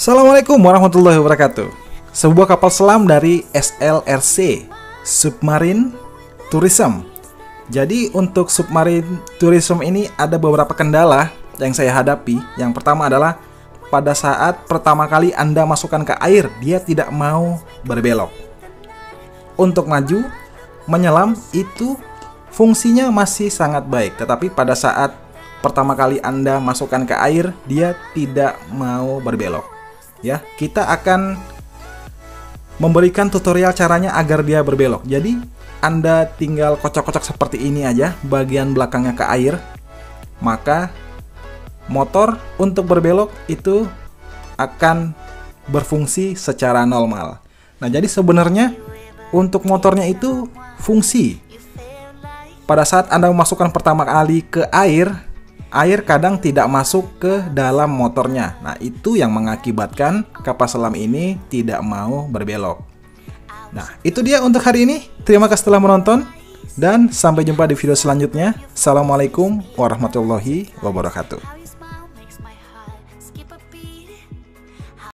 Assalamualaikum warahmatullahi wabarakatuh. Sebuah kapal selam dari SLRC Submarine Tourism. Jadi untuk Submarine Tourism ini ada beberapa kendala yang saya hadapi. Yang pertama adalah pada saat pertama kali Anda masukkan ke air, dia tidak mau berbelok. Untuk maju, menyelam itu fungsinya masih sangat baik, tetapi pada saat pertama kali Anda masukkan ke air, dia tidak mau berbelok ya kita akan memberikan tutorial caranya agar dia berbelok. Jadi anda tinggal kocok-kocok seperti ini aja bagian belakangnya ke air. Maka motor untuk berbelok itu akan berfungsi secara normal. Nah jadi sebenarnya untuk motornya itu fungsi. Pada saat anda memasukkan pertama kali ke air air kadang tidak masuk ke dalam motornya. Nah, itu yang mengakibatkan kapal selam ini tidak mau berbelok. Nah, itu dia untuk hari ini. Terima kasih telah menonton dan sampai jumpa di video selanjutnya. Assalamualaikum warahmatullahi wabarakatuh.